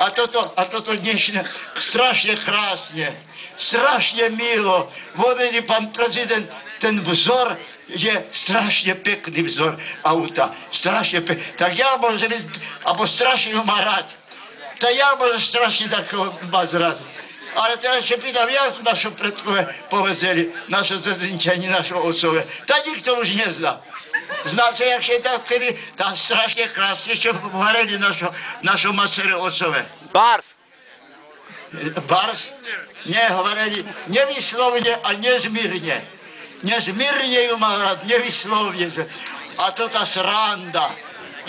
A toto, a toto dnešné strašne krásne, strašne milo. Vodený pán prezident, ten vzor je strašne pekný vzor auta. Strašne pekný. Tak ja môžem byť, alebo strašne má rád. Tak ja môžem strašne takého mať rád. Ale teraz sa pýtam, jak naše predkové povedali, naše zedinčani, naše otcové. Tak nikto už nezná. Znáte, jak się tam kedy tam strasznie krásne, čo hovorili našo, našo macery otcové. Bars! Bars? Nie, hovorili nevyslovne a mal rád, nevyslovne. Že. A to tá sranda.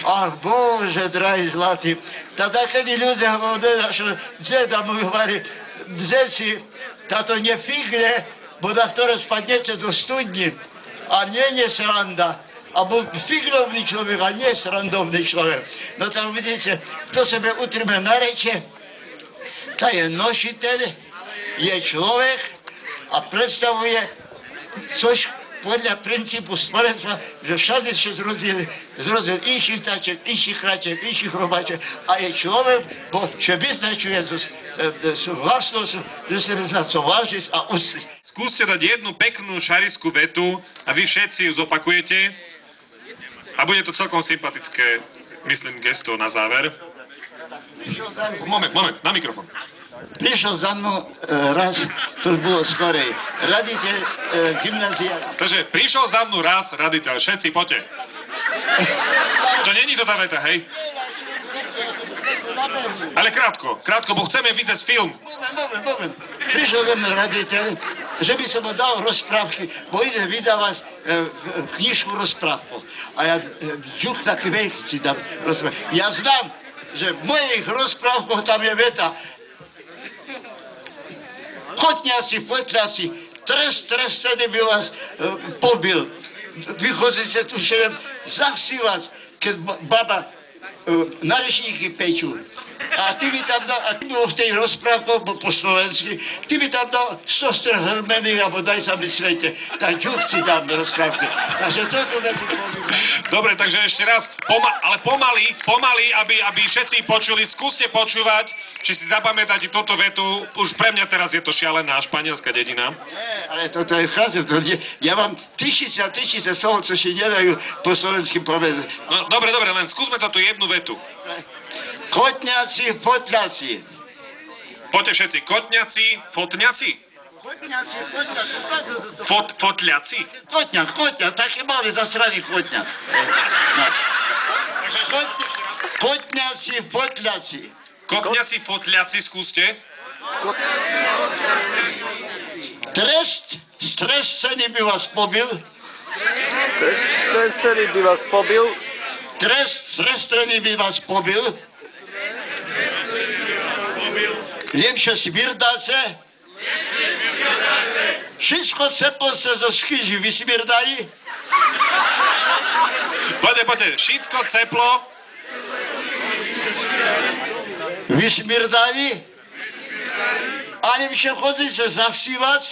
Ach, Bože, drahý zlatý. Tada, kedy ľudia hovorili, našo deda mu hovorí, dzeci, táto nefigle, bo na ktoré spadnete do studni. A nie je sranda. Albo figlovný človek, a nie srandovný človek. No tam vidíte, kto sebe utrme na reče, ta je nositeľ, je človek a predstavuje coś podľa princípu stvorenstva, že všade sa zrozil, zrozil inších taček, inších kraček, inších robaček a je človek, bo čo vyznačuje z, z vlastnosť, že sa vyzná co vážiť a ustiť. Skúste dať jednu peknú šariskú vetu a vy všetci ju zopakujete. A bude to celkom sympatické, myslím, gesto na záver. Moment, moment, na mikrofón. Prišiel za mnou e, raz, to bolo skorej, raditeľ e, gymnázia. Takže prišiel za mnou raz raditeľ, všetci poďte. To není to tá veta, hej? Ale krátko, krátko, bo chceme vidieť film. Moment, moment, moment. Prišiel za mnou raditeľ, že by som dal rozprávky, bo ide vydávať e, knižku rozprávku. A ja e, taký vek si dám rozprávku. Ja znam, že v mojich rozprávkoch tam je veta, Kotňaci, potľaci, trest trestený by vás e, pobil. Vychodzíte tu všem zasívať, keď ba- baba narešníky pečú. A ty by tam dal, a ty bol v tej rozprávke po, slovensky, ty by tam dal soster hrmených, alebo daj sa myslejte, tak ďuch si dám do rozprávky. Takže toto nebu poviem. Dobre, takže ešte raz, poma- ale pomaly, pomaly, aby, aby všetci počuli, skúste počúvať, či si zapamätáte túto vetu. Už pre mňa teraz je to šialená španielská dedina. Nie, ale toto je krásne. To je, ja mám tisíce a tisíce slov, co si nedajú po slovensky povedať. No dobre, dobre, len skúsme toto jednu vetu. Kotňaci, potľaci. Poďte všetci, kotňaci, fotňaci, Kotňaci, potľaci. fot, fotľaci. Kotňak, kotňak, taký malý zasraný kotňak. No. Kot- Kotňaci, potľaci. Kotňaci, fotľaci, skúste. Trest, stresený by vás pobil. Stresený by vás pobil. Trest, stresený by vás pobil. Lepšie smirdáce. Všetko ceplo sa zo schyži vysmirdali. Poďte, poďte, všetko ceplo. Vysmirdali. A lepšie chodíte zasívať.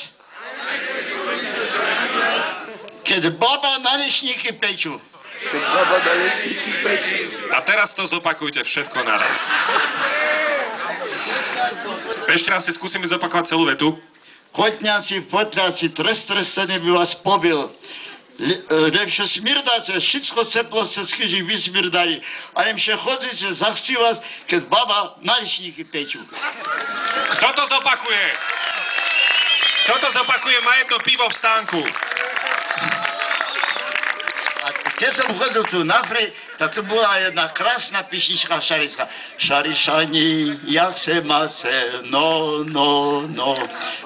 Keď baba na lešníky pečú. A teraz to zopakujte všetko naraz. Ešte raz si skúsime zopakovať celú vetu. Kotňaci, potľaci, trest trestený by vás pobil. Le- Lepšie smirdáte, všetko ceplo sa schyží, vysmirdali. A lepšie chodíte zachcívať, keď baba na lešníky pečú. Kto to zopakuje? Kto to zopakuje, má jedno pivo v stánku. Keď som chodil tu naprej, tak to bola jedna krásna píšnička šarická. Šarišani, jak se mace, no, no, no.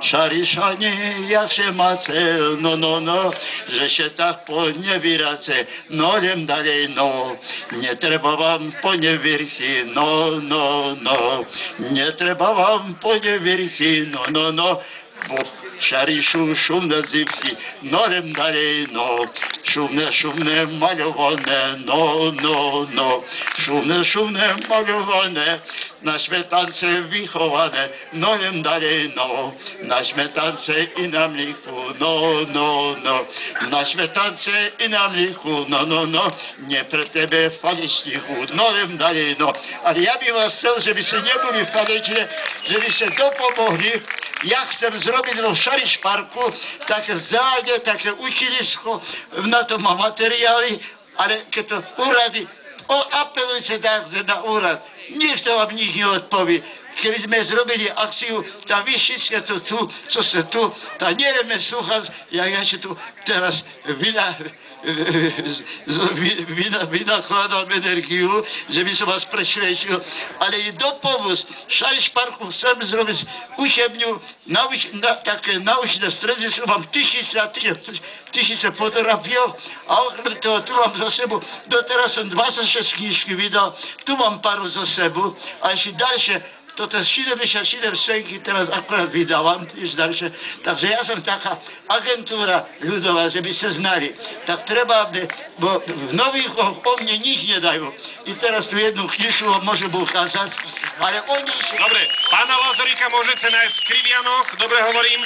Šarišani, jak se mace, no, no, no. Že się tak poniewieracie, no, jem dalej, no. Nie treba wam poniewierki, no, no, no. Nie treba wam poniewierki, no, no, no. Bo Szary szum, szumne zypki, norem dalej, no. Szumne, szumne, malowane, no, no, no. Szumne, szumne, malowane, na śmietance wychowane, norem dalej, no. Na śmietance i na mliku, no, no, no. Na śmietance i na mliku, no, no, no. Nie pre tebe faleśniku, norem dalej, no. Ale ja bym was chciał, żebyście nie byli faleśni, żebyście dopomogli. Ja chcę zrobić w Szarisz Parku takie zdanie, takie uchilisko, na to ma materiały, ale kiedy to apelujcie tak na urad, nikt wam nikt nie odpowie. Kiedyśmy zrobili akcję, ta wyściska to tu, co se tu, wiem słuchać, jak ja się tu teraz wina, wynakładam energię, żeby się was przeświecił, ale i do pomóc. Szalisz Parku chcemy zrobić usiedmiu, nauč, na, takie nauczne strezy, mam tysiące, tysiące, fotografiów, a tego tu mam za sobą, do teraz są 26 książki wideo, tu mam paru za sobą, a jeśli dalsze to te 77 szczęki teraz akurat wydałam, już dalsze. Także ja jestem taka agentura ludowa, żebyście znali. Tak trzeba, by, bo w nowych o, nic nie dają. I teraz tu jedną kniżkę może był ale oni. Dobre, pána Lazarika môžete nájsť v Krivianoch, dobre hovorím.